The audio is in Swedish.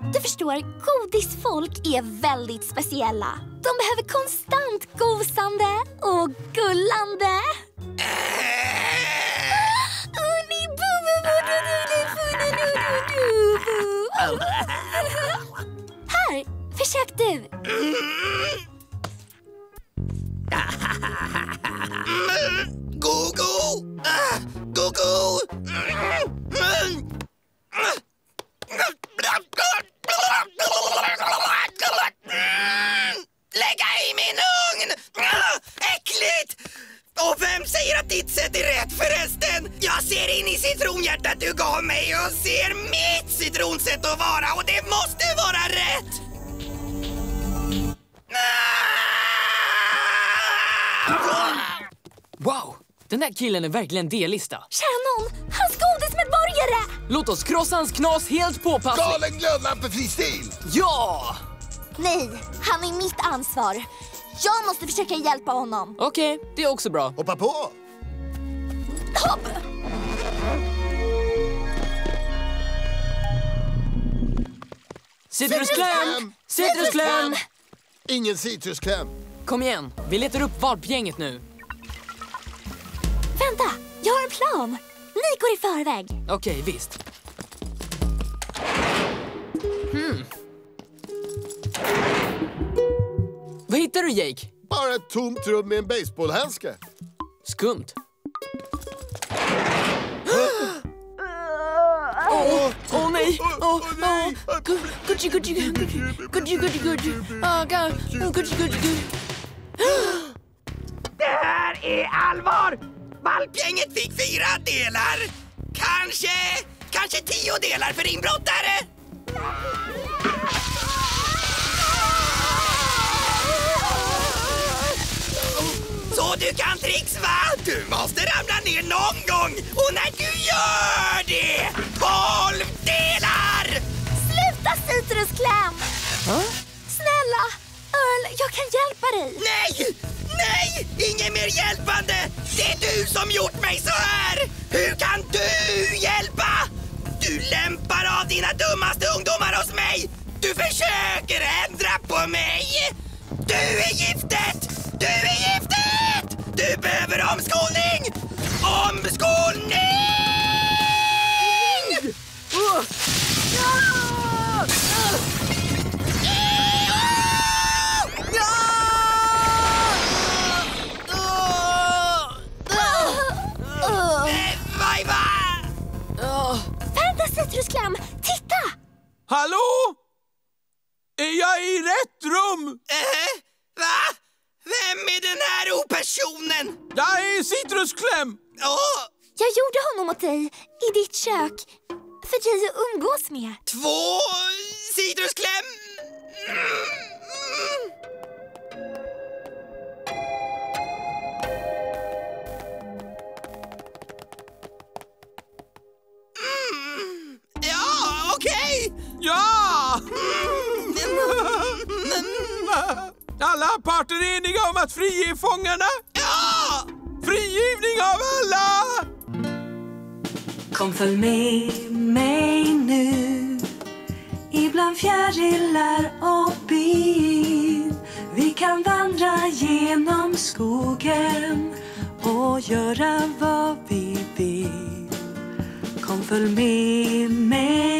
Du förstår, godisfolk är väldigt speciella. De behöver konstant gosande och gullande. Här, försök du. Ah, Och vem säger att ditt sätt är rätt förresten? Jag ser in i citronhjärtat du gav mig och ser mitt citronsätt att vara och det måste vara rätt! Ah! Wow! Den där killen är verkligen D-lista. Nån, hans godismedborgare! Låt oss krossa hans knas helt påpassligt. Galen glödlampefri stil! Ja! Nej, han är mitt ansvar. Jag måste försöka hjälpa honom. Okej, det är också bra. Hoppa på! Hopp! Citruskläm! Citruskläm! Ingen citruskläm. Kom igen, vi letar upp valpgänget nu. Vänta, jag har en plan. Ni går i förväg. Okej, visst. Du, Jake? Bara ett tomt rum med en baseballhandske. Skumt. Åh, åh nej! Åh, åh! Gucci, gucci, gucci, gucci, gucci, gucci. Ga- gucci, gucci, gucci. Det här är allvar! Valpgänget fick fyra delar. Kanske, kanske tio delar för inbrottare. Tricks va? Du måste ramla ner någon gång och när du gör det, tolv delar! Sluta citruskläm! Snälla, Earl, jag kan hjälpa dig. Nej! Nej! Inget mer hjälpande! Det är du som gjort mig så här! Hur kan du hjälpa? Du lämpar av dina dummaste ungdomar hos mig! Du försöker ändra på mig! Du är giftet! Du är giftet! Behöver omskolning! Omskolning! Vajva! Vänta, citruskläm! Titta! Hallå? Är jag i rätt rum? Eh, va? Vem är den här opersonen? Jag är citruskläm! Åh, Jag gjorde honom åt dig i ditt kök för dig att umgås med. två citruskläm? Mm. Ja, okej! Ja! Alla parter eniga om att frige fångarna? Ja! Frigivning av alla! Kom följ med mig nu Ibland fjärilar och bin Vi kan vandra genom skogen och göra vad vi vill Kom följ med mig